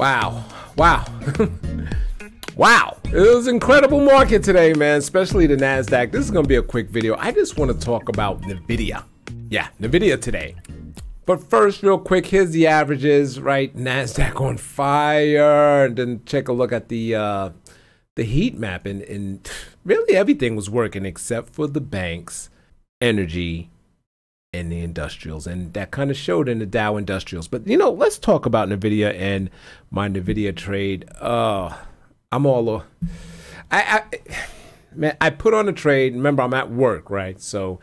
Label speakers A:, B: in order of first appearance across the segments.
A: Wow. Wow. wow. It was an incredible market today, man, especially the NASDAQ. This is going to be a quick video. I just want to talk about NVIDIA. Yeah, NVIDIA today. But first, real quick, here's the averages, right? NASDAQ on fire. And then check a look at the uh, the heat map. And, and really everything was working except for the banks, energy, and the industrials. And that kind of showed in the Dow industrials. But, you know, let's talk about NVIDIA and my NVIDIA trade. Uh, I'm all... Uh, I, I, man, I put on a trade. Remember, I'm at work, right? So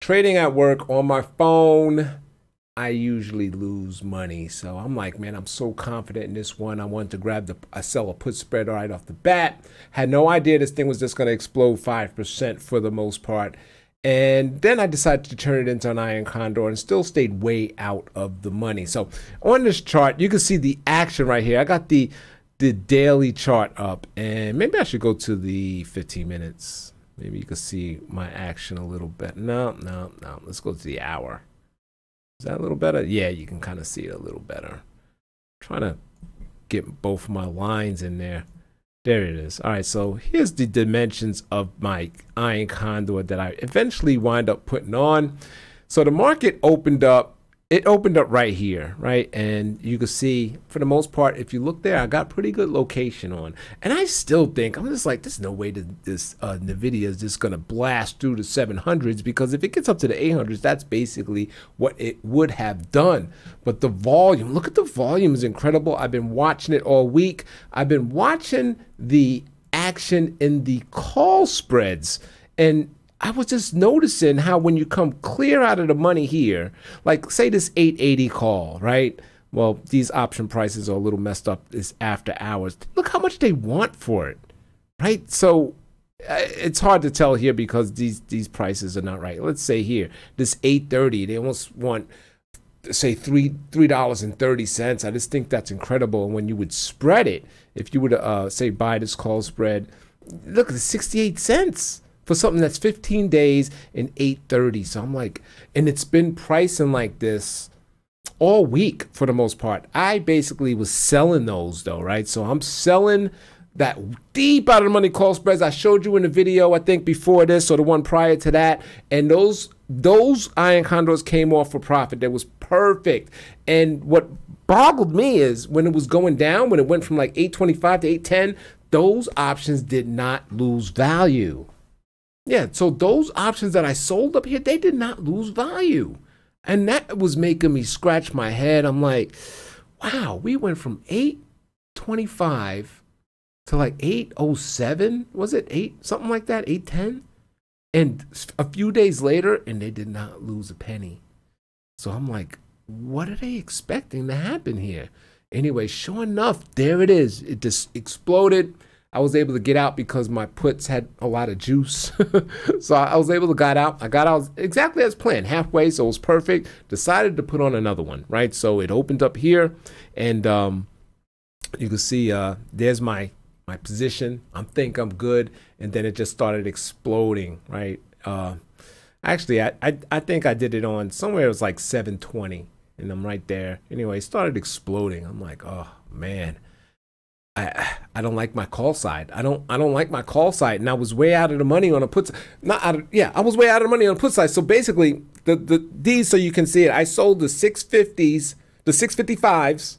A: trading at work on my phone, I usually lose money. So I'm like, man, I'm so confident in this one. I wanted to grab the, I sell a put spread right off the bat. Had no idea this thing was just going to explode 5% for the most part. And then I decided to turn it into an iron condor and still stayed way out of the money. So on this chart, you can see the action right here. I got the the daily chart up and maybe I should go to the 15 minutes. Maybe you can see my action a little bit. No, no, no. Let's go to the hour. Is that a little better? Yeah, you can kind of see it a little better. I'm trying to get both my lines in there. There it is. All right, so here's the dimensions of my iron condor that I eventually wind up putting on. So the market opened up it opened up right here, right? And you can see, for the most part, if you look there, I got pretty good location on. And I still think, I'm just like, there's no way that this uh, NVIDIA is just going to blast through the 700s because if it gets up to the 800s, that's basically what it would have done. But the volume, look at the volume is incredible. I've been watching it all week. I've been watching the action in the call spreads. And I was just noticing how when you come clear out of the money here, like say this 880 call, right? Well, these option prices are a little messed up this after hours. Look how much they want for it, right? So uh, it's hard to tell here because these these prices are not right. Let's say here, this 830, they almost want say three three dollars and thirty cents. I just think that's incredible. And when you would spread it, if you would uh, say buy this call spread, look at the 68 cents for something that's 15 days and 830. So I'm like, and it's been pricing like this all week for the most part. I basically was selling those though, right? So I'm selling that deep out of the money call spreads I showed you in the video, I think before this or the one prior to that. And those those iron condors came off for profit. That was perfect. And what boggled me is when it was going down, when it went from like 825 to 810, those options did not lose value. Yeah, so those options that I sold up here, they did not lose value. And that was making me scratch my head. I'm like, wow, we went from 825 to like 807. Was it 8 something like that? 810? And a few days later, and they did not lose a penny. So I'm like, what are they expecting to happen here? Anyway, sure enough, there it is. It just exploded I was able to get out because my puts had a lot of juice. so I was able to get out. I got out exactly as planned, halfway, so it was perfect. Decided to put on another one, right? So it opened up here, and um, you can see uh, there's my my position. I think I'm good, and then it just started exploding, right? Uh, actually, I, I I think I did it on somewhere it was like 720, and I'm right there. Anyway, it started exploding. I'm like, oh man. I I don't like my call side. I don't I don't like my call side, and I was way out of the money on a put. Not out of yeah, I was way out of the money on a put side. So basically, the the these so you can see it. I sold the six fifties, the six fifty fives,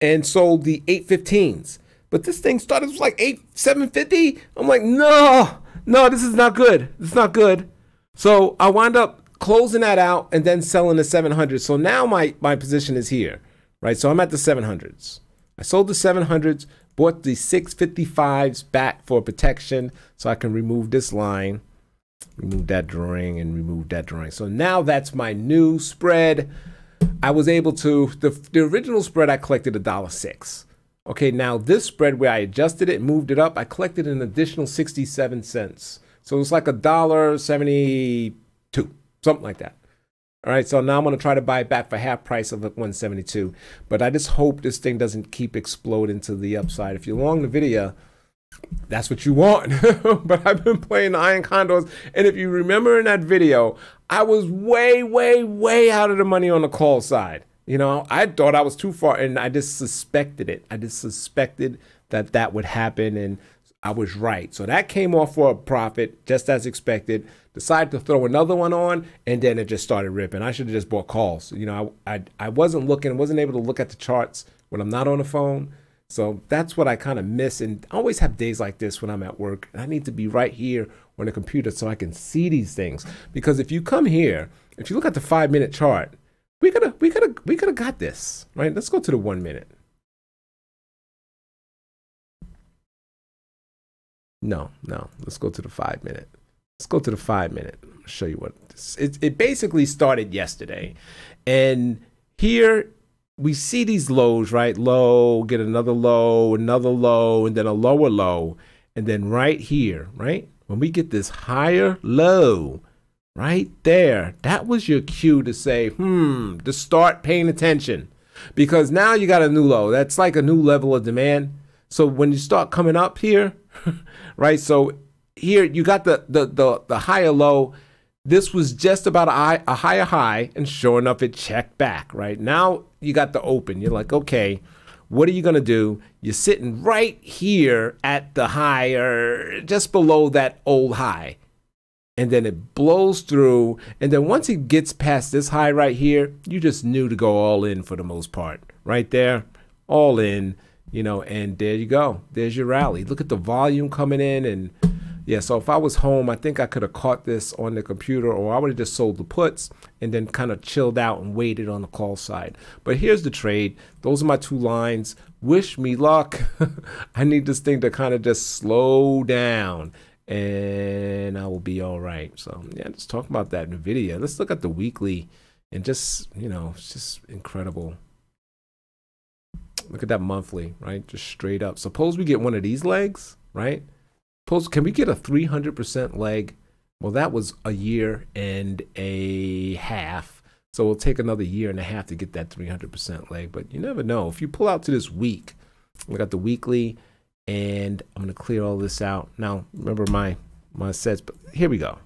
A: and sold the eight fifteens. But this thing started was like eight seven fifty. I'm like no no this is not good. It's not good. So I wind up closing that out and then selling the seven hundred. So now my my position is here, right? So I'm at the seven hundreds. I sold the 700s, bought the 655s back for protection so I can remove this line, remove that drawing, and remove that drawing. So now that's my new spread. I was able to, the, the original spread I collected a dollar six. Okay, now this spread where I adjusted it, moved it up, I collected an additional 67 cents. So it's like a dollar 72, something like that. All right, so now I'm going to try to buy it back for half price of 172. But I just hope this thing doesn't keep exploding to the upside. If you're long NVIDIA, that's what you want. but I've been playing the Iron Condors. And if you remember in that video, I was way, way, way out of the money on the call side. You know, I thought I was too far and I just suspected it. I just suspected that that would happen and I was right. So that came off for a profit, just as expected. Decided to throw another one on, and then it just started ripping. I should have just bought calls. You know, I, I, I wasn't looking, wasn't able to look at the charts when I'm not on the phone. So that's what I kind of miss. And I always have days like this when I'm at work. And I need to be right here on the computer so I can see these things. Because if you come here, if you look at the five minute chart, we could have we could have we could have got this. Right? Let's go to the one minute. No, no. Let's go to the five minute. Let's go to the five minute. I'll show you what this, it, it basically started yesterday. And here we see these lows, right? Low, get another low, another low, and then a lower low. And then right here, right? When we get this higher low, right there, that was your cue to say, hmm, to start paying attention. Because now you got a new low. That's like a new level of demand. So when you start coming up here, right? So here you got the the the, the higher low. This was just about a, high, a higher high, and sure enough, it checked back. Right now, you got the open. You're like, okay, what are you gonna do? You're sitting right here at the higher, just below that old high. And then it blows through. And then once it gets past this high right here, you just knew to go all in for the most part. Right there, all in you know, and there you go. There's your rally. Look at the volume coming in and yeah, so if I was home, I think I could have caught this on the computer or I would have just sold the puts and then kind of chilled out and waited on the call side. But here's the trade. Those are my two lines. Wish me luck. I need this thing to kind of just slow down and I will be all right. So yeah, let's talk about that NVIDIA. Let's look at the weekly and just, you know, it's just incredible. Look at that monthly, right? Just straight up. Suppose we get one of these legs, right? Suppose, can we get a 300% leg? Well, that was a year and a half. So we'll take another year and a half to get that 300% leg. But you never know. If you pull out to this week, we got the weekly, and I'm going to clear all this out. Now, remember my, my sets, but here we go.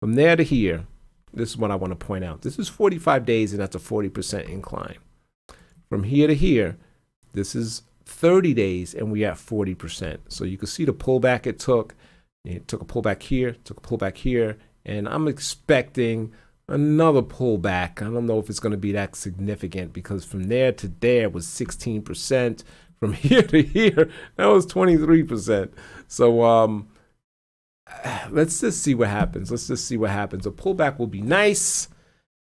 A: From there to here, this is what I want to point out. This is 45 days, and that's a 40% incline. From here to here, this is 30 days and we at 40%. So you can see the pullback it took. It took a pullback here, took a pullback here, and I'm expecting another pullback. I don't know if it's going to be that significant because from there to there was 16%. From here to here, that was 23%. So um, let's just see what happens. Let's just see what happens. A pullback will be nice.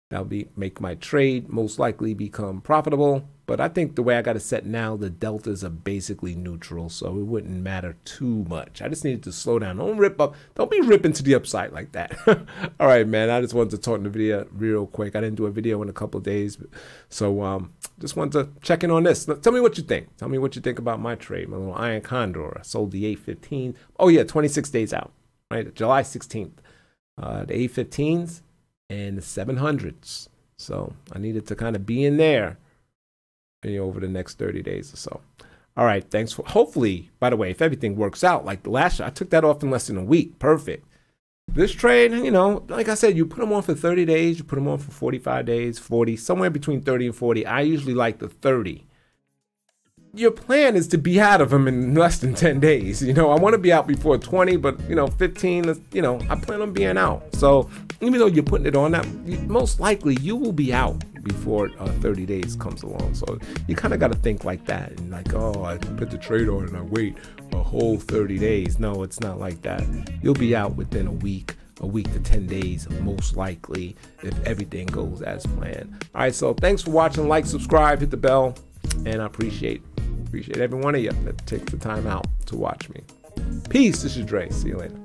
A: That'll be make my trade most likely become profitable. But I think the way I got it set now, the deltas are basically neutral, so it wouldn't matter too much. I just needed to slow down. Don't rip up. Don't be ripping to the upside like that. All right, man. I just wanted to talk in the video real quick. I didn't do a video in a couple days, so um, just wanted to check in on this. Tell me what you think. Tell me what you think about my trade, my little iron condor. I sold the 815. Oh yeah, 26 days out. Right, July 16th. Uh, the 815s and the 700s. So I needed to kind of be in there you know, over the next 30 days or so. All right, thanks for hopefully, by the way, if everything works out, like the last I took that off in less than a week. Perfect. This trade, you know, like I said, you put them on for 30 days, you put them on for 45 days, 40, somewhere between 30 and 40. I usually like the 30 your plan is to be out of them in less than 10 days. You know, I want to be out before 20, but you know, 15, you know, I plan on being out. So even though you're putting it on that, most likely you will be out before uh, 30 days comes along. So you kind of got to think like that and like, oh, I put the trade on and I wait a whole 30 days. No, it's not like that. You'll be out within a week a week to 10 days most likely if everything goes as planned all right so thanks for watching like subscribe hit the bell and i appreciate Appreciate every one of you that takes the time out to watch me. Peace. This is Dre. See you later.